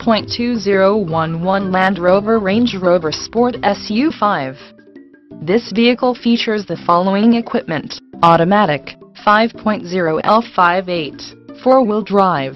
4.2011 Land Rover Range Rover Sport SU5. This vehicle features the following equipment. Automatic, 5.0 L58, 4-wheel drive,